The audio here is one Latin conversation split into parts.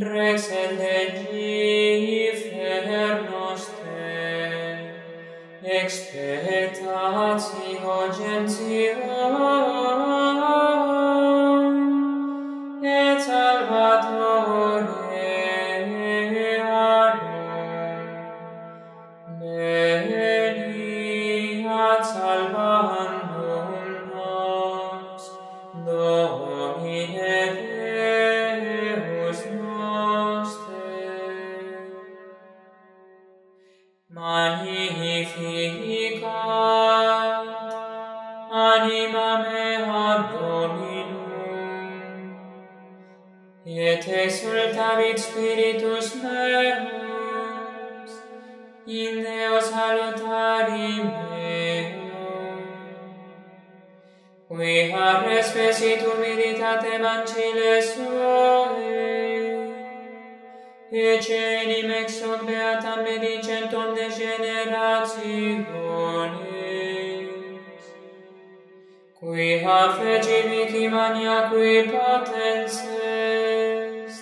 Res elegifer nostre, expectatio gentium, et salvator magnificat anima mea Dominum et exultavit spiritus meus in Deo salutari meum. Qui ha respesitum veritate evangelis et enim ex hoc beatam medicentum de generationis, Qui ha feci mici mania qui patens est,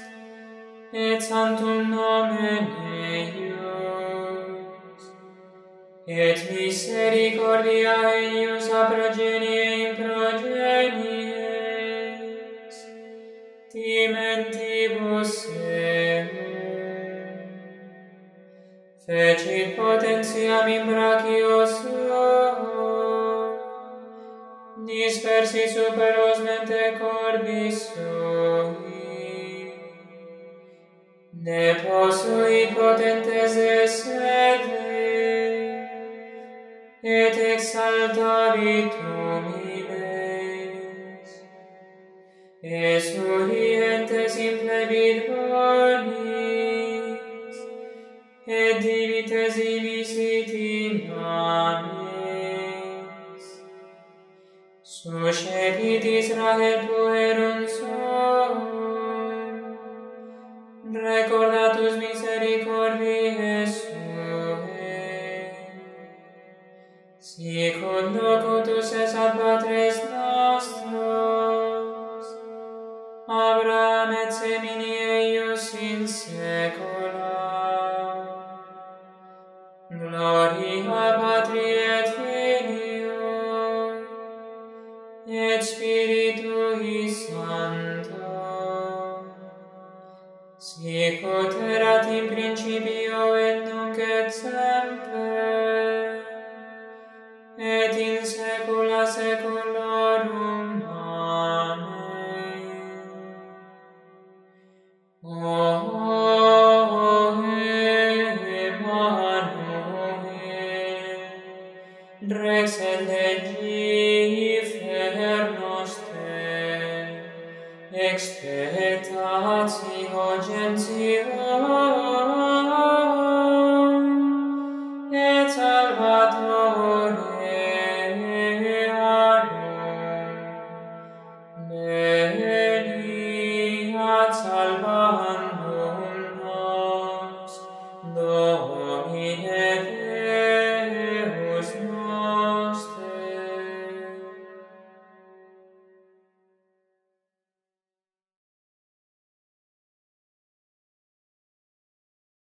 et santum nomen eius. Et misericordia eius a progenie in progenies, timentibus eius. fecit potentiam in brachios suo, dispersi super os mente corbis sui. Ne posuit potentes essedre, et exaltavit homines. et in plebit Suscetit Israel puerum suum, recordatus misericordiae suae, sicum locutus es ad patres nostros, Abraham et semini Gloria Patri et Filio et Spiritui Sancto sicut erat in principio et nunc et expectatio gentium, et salvatore arum, meliat salvandum nos, Domine